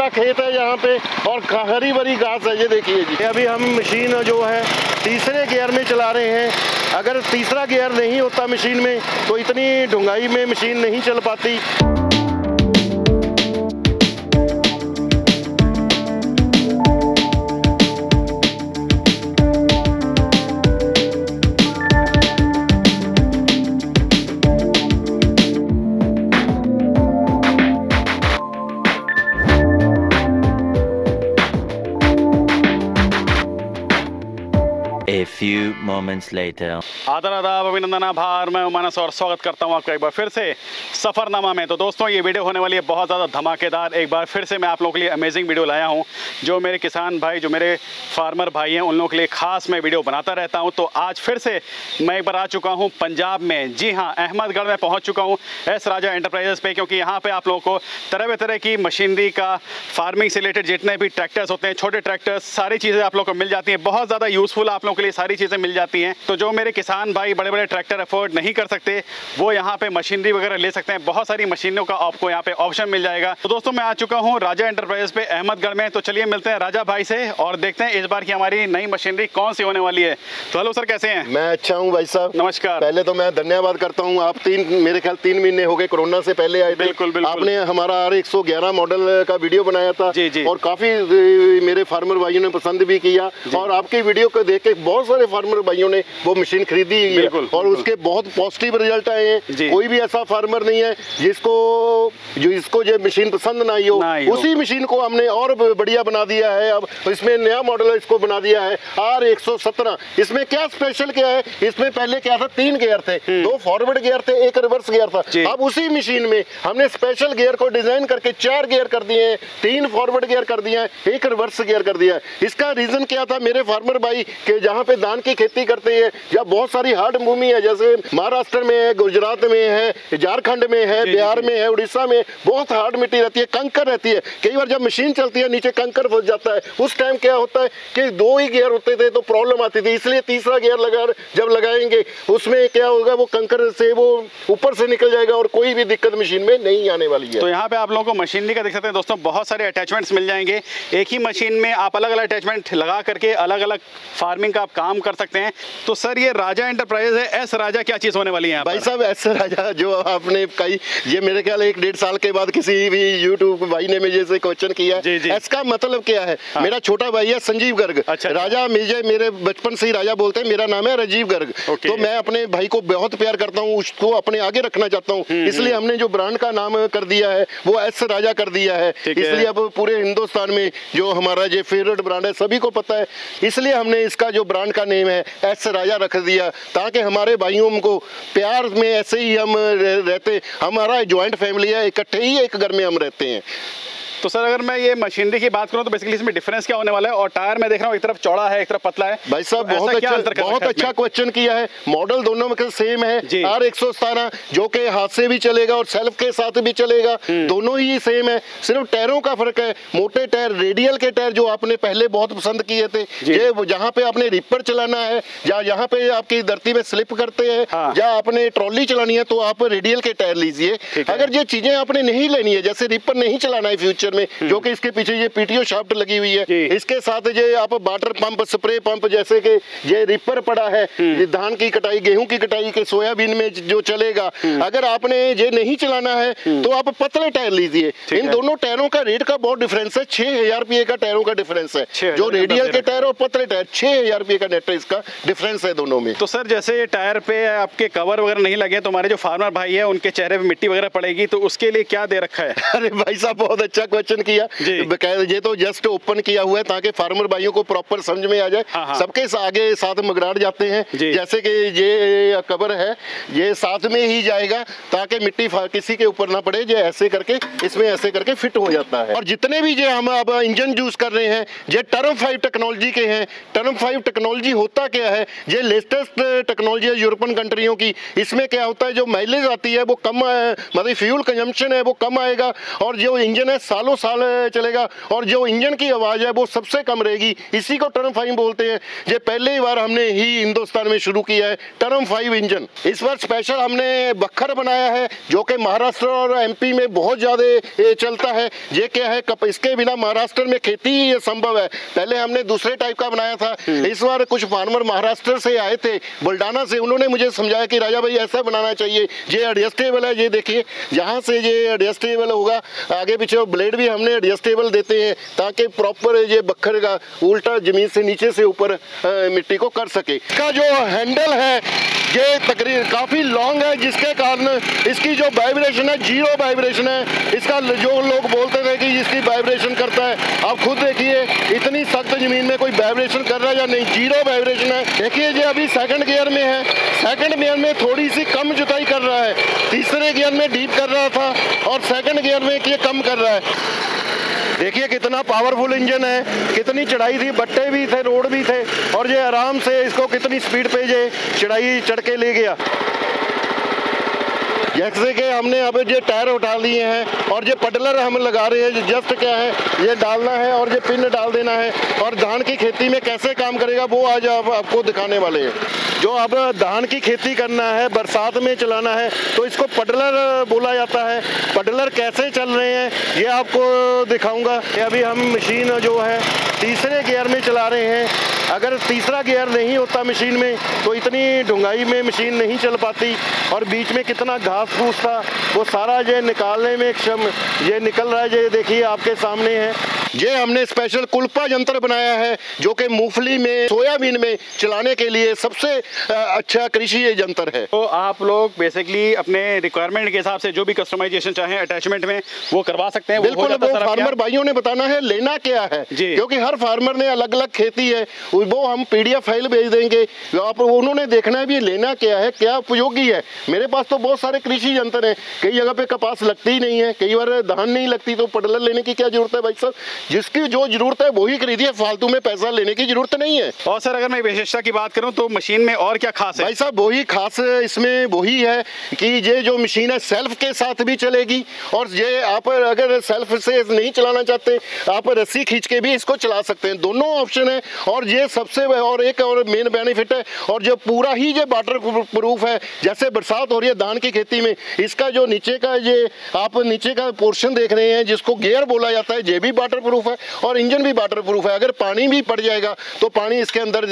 सूखा खेत है यहाँ पे और हरी भरी घास है, ये देखिए जी। अभी हम मशीन जो है, तीसरे गियर में चला रहे हैं। अगर तीसरा गियर नहीं होता मशीन में तो इतनी ढूंगाई में मशीन नहीं चल पाती। A few moments later. आदर आदाब अभिनंदन आभार मैं मानस और स्वागत करता हूँ आपका एक बार फिर से सफ़रनामा में। तो दोस्तों, ये वीडियो होने वाली है बहुत ज़्यादा धमाकेदार। एक बार फिर से मैं आप लोगों के लिए अमेजिंग वीडियो लाया हूँ। जो मेरे किसान भाई, जो मेरे फार्मर भाई हैं, उन लोगों के लिए खास मैं वीडियो बनाता रहता हूँ। तो आज फिर से मैं एक बार आ चुका हूँ पंजाब में। जी हाँ अहमदगढ़ में पहुँच चुका हूँ एस राजा एंटरप्राइजेस पे, क्योंकि यहाँ पर आप लोगों को तरह तरह की मशीनरी का फ़ार्मिंग से रिलेटेड जितने भी ट्रैक्टर्स होते हैं, छोटे ट्रैक्टर्स सारी चीज़ें आप लोग को मिल जाती हैं। बहुत ज़्यादा यूज़फुल आप लोगों के लिए सारी चीज़ें मिल जाती हैं। तो जो मेरे किसान भाई बड़े बड़े ट्रैक्टर अफोर्ड नहीं कर सकते वो यहाँ पे मशीनरी वगैरह ले सकते हैं। बहुत सारी मशीनों का आपको यहाँ पे ऑप्शन मिल जाएगा। तो दोस्तों मैं आ चुका हूँ राजा एंटरप्राइजेस पे अहमदगढ़ में। तो चलिए मिलते हैं राजा भाई से और देखते हैं इस बार की हमारी नई मशीनरी कौन सी होने वाली है। तो हेलो सर कैसे हैं? मैं अच्छा हूँ भाई साहब। नमस्कार। पहले तो मैं धन्यवाद करता हूँ। आप तीन मेरे ख्याल तीन महीने हो गए कोरोना से पहले आए बिल्कुल, बिल्कुल। आपने हमारा आर एक मॉडल का वीडियो बनाया था जी, जी। और काफ़ी मेरे फार्मर भाइयों ने पसंद भी किया और आपकी वीडियो को देख के बहुत सारे फार्मर भाइयों ने वो मशीन खरीदी है और उसके बहुत पॉजिटिव रिज़ल्ट आए हैं। कोई भी ऐसा फार्मर नहीं है जिसको जो इसको ये मशीन पसंद ना आई हो। उसी मशीन को हमने और बढ़िया बना दिया है। अब इसमें नया मॉडल इसको बना दिया है। आर एक इसमें क्या स्पेशल क्या है? इसमें पहले क्या था? तीन गियर थे। दो फॉरवर्ड गियर थे एक रिवर्स गियर जी। था अब उसी मशीन में हमने स्पेशल गियर को डिज़ाइन करके चार गियर कर दिए हैं। तीन फॉरवर्ड गियर कर दिया है एक रिवर्स गियर कर दिया है। इसका रीजन क्या था मेरे फार्मर भाई के जहाँ पे धान की खेती करते हैं। या बहुत सारी हार्ड भूमि है जैसे महाराष्ट्र में है गुजरात में है झारखंड में है बिहार में है उड़ीसा में बहुत हार्ड मिट्टी रहती है कंकर रहती है। कई बार जब मशीन चलती है नीचे कंकर फंस जाता है। उस टाइम क्या होता है कि दो ही गियर होते थे तो प्रॉब्लम आती थी। इसलिए तीसरा गियर लगा जब लगाएँगे उसमें क्या होगा वो कंकर से वो ऊपर से निकल जाएगा और कोई भी दिक्कत मशीन में नहीं आने वाली है। तो यहाँ पे आप लोगों को मशीनरी का देख सकते हैं। दोस्तों बहुत सारे अटैचमेंट्स मिल जाएँगे। एक ही मशीन में आप अलग अलग अटैचमेंट लगा करके अलग अलग फ़ार्मिंग का आप काम कर सकते हैं। तो सर ये राजा एंटरप्राइजेज है। एस राजा क्या चीज़ होने वाली है भाई साहब ऐसे राजा जो आपने कही ये मेरे ख्याल एक डेढ़ साल के बाद किसी भी यूट्यूब भाई ने मुझे से क्वेश्चन किया जी, जी। है इसका मतलब क्या है? हाँ। मेरा छोटा भाई है संजीव गर्ग। अच्छा, अच्छा। राजा मुझे मेरे बचपन से ही राजा बोलते हैं। मेरा नाम है राजीव गर्ग। तो मैं अपने भाई को बहुत प्यार करता हूँ उसको अपने आगे रखना चाहता हम्म, हूँ इसलिए हमने जो ब्रांड का नाम कर दिया है वो एस राजा कर दिया है। है। इसलिए अब पूरे हिंदुस्तान में जो हमारा जो फेवरेट ब्रांड है सभी को पता है। इसलिए हमने इसका जो ब्रांड का नेम है, एस राजा रख दिया, ताकि हमारे भाइयों को प्यार में ऐसे ही हम रहते, हमारा ज्वाइंट फैमिली है, इकट्ठे ही एक घर में हम रहते हैं। तो सर अगर मैं ये मशीनरी की बात करूँ तो बेसिकली इसमें डिफरेंस क्या होने वाला है? और टायर मैं देख रहा हूँ एक तरफ़ चौड़ा है एक तरफ़ पतला है। भाई साहब तो बहुत अच्छा बहुत अच्छा क्वेश्चन किया है। मॉडल दोनों में सेम। है। आर एक जो कि हाथ से भी चलेगा और सेल्फ के साथ भी चलेगा। हम्म। दोनों ही सेम है। सिर्फ़ टायरों का फ़र्क है। मोटे टायर रेडियल के टायर जो आपने पहले बहुत पसंद किए थे ये जहाँ पे आपने रिपर चलाना है या यहाँ पे आपकी धरती में स्लिप करते हैं हाँ। या आपने ट्रॉली चलानी है तो आप रेडियल के टायर लीजिए। अगर ये चीज़ें आपने नहीं लेनी है जैसे रिपर नहीं चलाना है फ्यूचर में जो कि इसके पीछे ये पीटीओ शाफ्ट लगी हुई है। हम्म। इसके साथ ये आप वाटर पंप स्प्रे पंप जैसे कि ये रिपर पड़ा है हम्म। धान की कटाई गेहूँ की कटाई के सोयाबीन में जो चलेगा हम्म। अगर आपने ये नहीं चलाना है तो आप पतले टायर लीजिए। इन दोनों टायरों का रेट का बहुत डिफरेंस है छह हज़ार रुपये का टायरों का डिफरेंस है। जो रेडियल के टायर और पतले टायर छह हज़ार रुपये का नेट इसका डिफरेंस है दोनों में। तो सर जैसे ये टायर पे आपके कवर वगैरह नहीं लगे तो हमारे जो फार्मर भाई है उनके चेहरे पे मिट्टी वगैरह पड़ेगी तो उसके लिए क्या दे रखा है? अरे भाई साहब बहुत अच्छा क्वेश्चन किया। ये तो जस्ट ओपन किया हुआ है ताकि फार्मर भाइयों को प्रॉपर समझ में आ जाए। हाँ, हाँ। सबके आगे साथ मगराड़ जाते हैं। जैसे कि ये कवर है ये साथ में ही जाएगा ताकि मिट्टी किसी के ऊपर ना पड़े ये ऐसे करके इसमें ऐसे करके फिट हो जाता है। और जितने भी ये हम अब इंजन यूज़ कर रहे हैं ये टर्म फाइव टेक्नोलॉजी के हैं। टर्म फाइव टेक्नोलॉजी होता क्या है? ये लेटेस्ट टेक्नोलॉजी है यूरोपियन कंट्रियों की। इसमें क्या होता है? जो माइलेज आती है वो कम मतलब फ्यूल कंजम्पशन है वो कम आएगा। और जो इंजन है सालों सालों साल चलेगा। और जो इंजन की आवाज़ है वो सबसे कम रहेगी। इसी को टर्म फाइव बोलते हैं। ये पहले ही बार हमने ही हिंदुस्तान में शुरू किया है टर्म फाइव इंजन। इस बार स्पेशल हमने बखर बनाया है जो कि महाराष्ट्र और एमपी में बहुत ज़्यादा चलता है। ये क्या है कप इसके बिना महाराष्ट्र में खेती ही संभव है। पहले हमने दूसरे टाइप का बनाया था। इस बार कुछ फार्मर महाराष्ट्र से आए थे बुल्डाना से। उन्होंने मुझे समझाया कि राजा भाई ऐसा बनाना चाहिए। ये एडजस्टेबल है ये देखिए। जहाँ से ये एडजस्टेबल होगा आगे पीछे ब्लेड भी हमने एडजस्टेबल देते हैं ताकि प्रॉपर ये बखर का उल्टा ज़मीन से नीचे से ऊपर मिट्टी को कर सके। इसका जो हैंडल है, ये तकरीर काफ़ी लॉन्ग है, जिसके कारण इसकी जो वाइब्रेशन है ज़ीरो वाइब्रेशन है। इसका जो लोग बोलते थे कि इसकी वाइब्रेशन करता है, आप खुद देखिए, इतनी सख्त ज़मीन में कोई वाइब्रेशन कर रहा है या नहीं? ज़ीरो वाइब्रेशन है। देखिए, ये अभी सेकंड गियर में है। सेकंड गियर में थोड़ी सी कम जुताई कर रहा है। तीसरे गियर में डीप कर रहा था और सेकंड गियर में ये कम कर रहा है। देखिए कितना पावरफुल इंजन है, कितनी चढ़ाई थी, बट्टे भी थे, रोड भी थे, और ये आराम से इसको कितनी स्पीड पे ये चढ़ाई, चढ़ के ले गया। जैसे कि हमने अब ये टायर उठा लिए हैं और ये पडलर हम लगा रहे हैं जस्ट क्या है ये डालना है और ये पिन डाल देना है। और धान की खेती में कैसे काम करेगा वो आज आप, आपको दिखाने वाले हैं। जो अब धान की खेती करना है बरसात में चलाना है तो इसको पडलर बोला जाता है। पडलर कैसे चल रहे हैं ये आपको दिखाऊँगा। अभी हम मशीन जो है तीसरे गियर में चला रहे हैं। अगर तीसरा गियर नहीं होता मशीन में तो इतनी ढुंगाई में मशीन नहीं चल पाती और बीच में कितना घास फूस था, वो सारा ये निकालने में क्षम, ये निकल रहा है ये देखिए आपके सामने है। ये हमने स्पेशल कुल्पा यंत्र बनाया है जो कि मूंगफली में सोयाबीन में चलाने के लिए सबसे अच्छा कृषि ये यंत्र है। तो आप लोग बेसिकली अपने रिक्वायरमेंट के हिसाब से जो भी कस्टमाइजेशन चाहे अटैचमेंट में वो करवा सकते हैं बिल्कुल वो फार्मर भाइयों ने बताना है लेना क्या है? जी। क्योंकि हर फार्मर ने अलग अलग खेती है वो हम पीडीएफ फ़ाइल भेज देंगे आप उन्होंने देखना है भी लेना क्या है क्या उपयोगी है। मेरे पास तो बहुत सारे कृषि यंत्र हैं कई जगह पे कपास लगती ही नहीं है कई बार धान नहीं लगती तो पडलर लेने की क्या ज़रूरत है भाई साहब? जिसकी जो ज़रूरत है वही खरीदिए फालतू में पैसा लेने की ज़रूरत नहीं है। और सर अगर मैं विशेषता की बात करूँ तो मशीन में और क्या खास है? भाई साहब वही खास इसमें वही है कि ये जो मशीन है सेल्फ के साथ भी चलेगी। और ये आप अगर सेल्फ से नहीं चलाना चाहते आप रस्सी खींच के भी इसको चला सकते हैं। दोनों ऑप्शन है। और ये सबसे और एक और मेन बेनिफिट है। और जो पूरा ही ये वाटर प्रूफ है जैसे बरसात हो रही है धान की खेती में इसका जो नीचे का ये आप नीचे का पोर्शन देख रहे हैं जिसको गेयर बोला जाता है ये भी वाटर प्रूफ है और इंजन भी वाटर प्रूफ है। अगर पानी भी पड़ जाएगा तो पानी इसके अंदर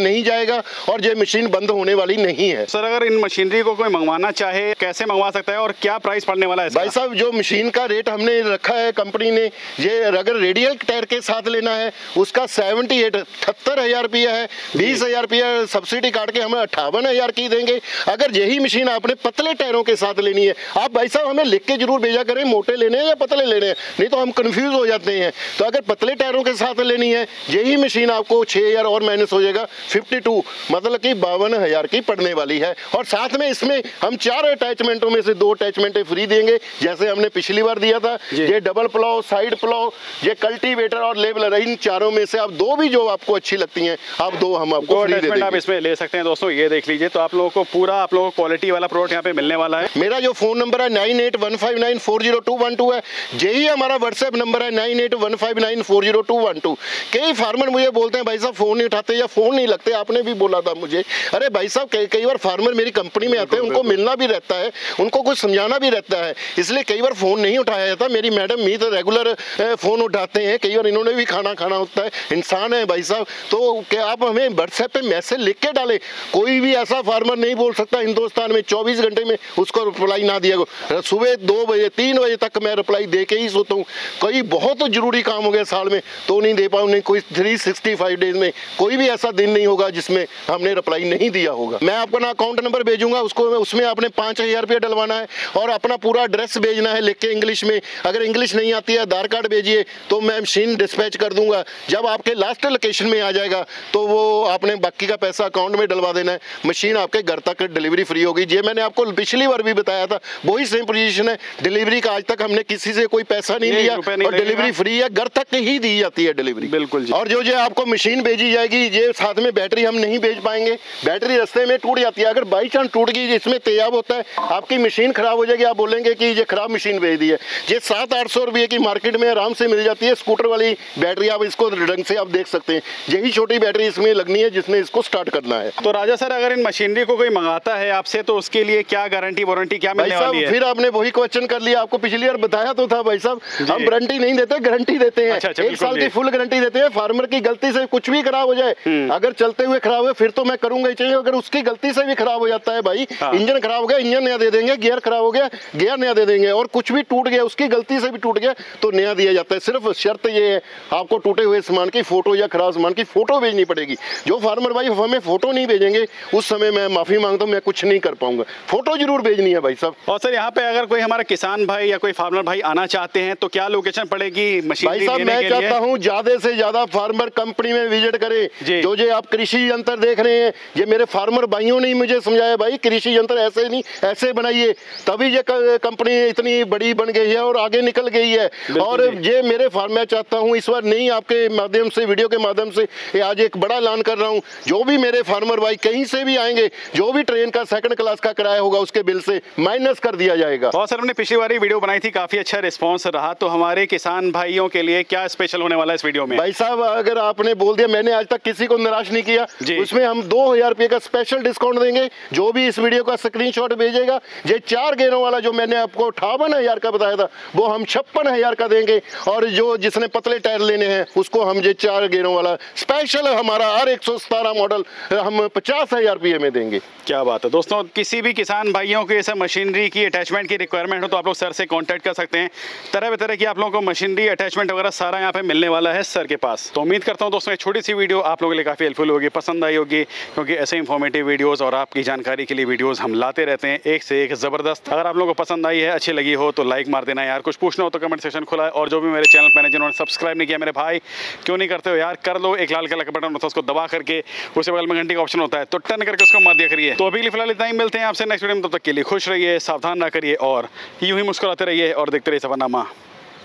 नहीं जाएगा और ये मशीन बंद होने वाली नहीं है। सर अगर इन मशीनरी को कोई मंगवाना चाहे कैसे मंगवा सकता है और क्या प्राइस पड़ने वाला है भाई साहब जो मशीन का रेट हमने रखा है कंपनी ने ये अगर रेडियल टायर के साथ लेना है उसका सेवेंटी एट अठहत्तर हज़ार रुपया है। बीस हज़ार रुपया सब्सिडी काट के हमें अट्ठावन हज़ार की देंगे। अगर यही मशीन आपने पतले टायरों के साथ लेनी है आप भाई साहब हमें लिख के ज़रूर भेजा करें मोटे लेने हैं या पतले लेने हैं नहीं तो हम कंफ्यूज हो जाते हैं। तो अगर पतले टायरों के साथ लेनी है यही मशीन आपको छः हज़ार और माइनस हो जाएगा फिफ्टी टू मतलब कि बावन हज़ार की पड़ने वाली है। और साथ में इसमें हम चार अटैचमेंटों में से दो अटैचमेंटें फ्री देंगे जैसे हमने पिछली बार दिया था। ये डबल प्लाव साइड प्लाव ये कल्टीवेटर और लेबलर इन चारों में से आप दो भी जो आपको अच्छी लगती हैं आप दो हम आपको फ्री दे अटैचमेंट आप इसमें ले सकते हैं दोस्तों ये देख लीजिए तो आप लोगों को पूरा आप लोगों को क्वालिटी वाला प्रोडक्ट यहाँ पे मिलने वाला है। मेरा जो फ़ोन नंबर है nine eight one five nine four zero two one two है। यही हमारा व्हाट्सएप नंबर है nine eight one five nine four zero two one two कई फार्मर मुझे बोलते हैं भाई साहब फ़ोन नहीं उठाते या फ़ोन नहीं लगते? आपने भी बोला था मुझे। अरे भाई साहब कई कई बार फार्मर मेरी कंपनी में आते हैं उनको मिलना भी रहता है उनको कुछ समझाना भी रहता है। इसलिए कई बार फ़ोन नहीं उठाया जाता। मेरी मैडम मी तो रेगुलर फ़ोन उठाते हैं। कई बार इन्होंने भी खाना खाना होता है। इंसान है भाई साहब। तो क्या आप हमें व्हाट्सएप पे मैसेज लिख के डालें? कोई भी ऐसा फार्मर नहीं बोल सकता हिंदुस्तान में। 24 घंटे में उसको रिप्लाई ना दिया सुबह दो बजे तीन बजे तक मैं रिप्लाई दे के ही सोता हूँ। कई बहुत ज़रूरी काम हो गया साल में तो नहीं दे पाऊँ नहीं कोई थ्री सिक्सटी फाइव डेज़ में कोई भी ऐसा दिन नहीं होगा जिसमें हमने रिप्लाई नहीं दिया होगा। मैं आपका ना अकाउंट नंबर भेजूँगा उसको उसमें आपने पाँच हज़ार रुपया डलवाना है और अपना पूरा एड्रेस भेजना है लिख के इंग्लिश में। अगर इंग्लिश नहीं आती है आधार कार्ड भेजिए तो मैं मशीन डिस्पैच कर दूँगा। जब आपके लास्ट लोकेशन में आ जाएगा तो वो आपने बाकी का पैसा अकाउंट में डलवा देना है। मशीन आपके घर तक डिलीवरी फ्री होगी। ये मैंने आपको पिछली बार भी बताया था वही सेम पोजिशन है। डिलीवरी का आज तक हमने किसी से कोई पैसा नहीं लिया और डिलीवरी फ्री है घर तक ही दी जाती है डिलीवरी। बिल्कुल जी। और जो जो आपको मशीन भेजी जाएगी ये साथ में बैटरी हम नहीं भेज पाएँगे। बैटरी रास्ते में टूट जाती है। अगर बाई चांस टूट गई इसमें तेजाब होता है आपकी मशीन खराब हो जाएगी आप बोलेंगे कि ये खराब मशीन भेज दी है। ये सात आठ सौ रुपये की मार्केट में आराम से मिल जाती है स्कूटर वाली बैटरी आप इसको ढंग से आप देख सकते हैं। यही छोटी बैटरी इसमें लगनी है जिसने इसको स्टार्ट करना है। तो राजा सर अगर इन मशीनरी को कोई मंगाता है आपसे तो उसके लिए क्या गारंटी वारंटी क्या मिलने वाली है? फिर आपने वही क्वेश्चन कर लिया। आपको पिछली बार बताया तो था भाई साहब। हम गारंटी नहीं देते गारंटी देते हैं। अच्छा, अच्छा, एक साल की फुल गारंटी देते हैं। फार्मर की गलती से कुछ भी खराब हो जाए हम्म। अगर चलते हुए खराब है फिर तो मैं करूँगा ही चाहिए। अगर उसकी गलती से भी खराब हो जाता है भाई हाँ। इंजन खराब हो गया इंजन नया दे देंगे गियर खराब हो गया गियर नया दे देंगे और कुछ भी टूट गया उसकी गलती से भी टूट गया तो नया दिया जाता है। सिर्फ़ शर्त ये है आपको टूटे हुए सामान की फ़ोटो या खराब सामान की फ़ोटो भेजनी पड़ेगी। जो फार्मर भाई हमें फ़ोटो नहीं भेजेंगे उस समय मैं माफ़ी माँगता हूँ मैं कुछ नहीं कर पाऊँगा। फ़ोटो ज़रूर भेजनी है भाई साहब। और सर यहाँ पे अगर कोई हमारा किसान भाई या कोई फार्मर भाई आना चाहते हैं तो क्या लोकेशन पड़ेगी? भाई साहब मैं चाहता हूँ ज़्यादा से ज़्यादा फार्मर कंपनी में विज़िट करें। जी। जो आप कृषि यंत्र देख रहे हैं ये मेरे फार्मर भाइयों ने मुझे समझाया भाई कृषि यंत्र ऐसे नहीं ऐसे बनाइए। तभी ये कंपनी इतनी बड़ी बन गई है और आगे निकल गई है। और। ये मेरे फार्म मैं चाहता हूँ इस बार नहीं आपके माध्यम से वीडियो के माध्यम से आज एक बड़ा ऐलान कर रहा हूँ। जो भी मेरे फार्मर भाई कहीं से भी आएँगे जो भी ट्रेन का सेकंड क्लास का किराया होगा उसके बिल से माइनस कर दिया जाएगा। और सर हमने पिछली बार वीडियो बनाई थी काफ़ी अच्छा रिस्पॉन्स रहा। तो हमारे किसान भाइयों के लिए क्या स्पेशल होने वाला है इस वीडियो में? भाई साहब अगर आपने बोल दिया मैंने आज तक किसी को निराश नहीं किया। उसमें हम दो हज़ार का स्पेशल डिस्काउंट देंगे। जो भी इस वीडियो का स्क्रीनशॉट भेजेगा ये चार गेरों वाला जो मैंने आपको अठावन हज़ार का बताया था वो हम छप्पन हज़ार का देंगे। और जो जिसने पतले टायर लेने हैं उसको हम ये चार गेरों वाला स्पेशल हमारा हर एक मॉडल हम पचास हज़ार रुपये में देंगे। क्या बात है। दोस्तों किसी भी किसान भाइयों को ये मशीनरी की अटैचमेंट की रिक्वायरमेंट हो तो आप लोग सर से कांटेक्ट कर सकते हैं। तरह तरह की आप लोगों को मशीनरी अटैचमेंट वगैरह सारा यहाँ पे मिलने वाला है सर के पास। तो उम्मीद करता हूँ दोस्तों छोटी सी वीडियो आप लोगों के लिए काफ़ी हेल्पफुल होगी, पसंद आई होगी, क्योंकि ऐसे इन्फॉर्मेटिव वीडियोज़ और आपकी जानकारी के लिए वीडियोज़ हम लाते रहते हैं एक से एक ज़बरदस्त। अगर आप लोगों को पसंद आई है, अच्छी लगी हो तो लाइक मार देना यार। कुछ पूछना हो तो कमेंट सेक्शन खुला है, और जो भी मेरे चैनल पर जिन्होंने सब्सक्राइब नहीं किया, मेरे भाई, क्यों नहीं करते हो यार? कर लो, एक लाल कलर का बटन होता है, उसको दबा करके उसके बगल में घंटी का ऑप्शन होता है तो टर्न करके उसको मार दिया करिए। तो अभी फ़िलहाल इतना ही, मिलते हैं आपसे नेक्स्ट वीडियो में, तब तक के लिए खुश रहिए, सावधान ना करिए, और यूँ ही मुस्कुराते रहिए, और देखते रहिए सफरनामा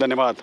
धन्यवाद।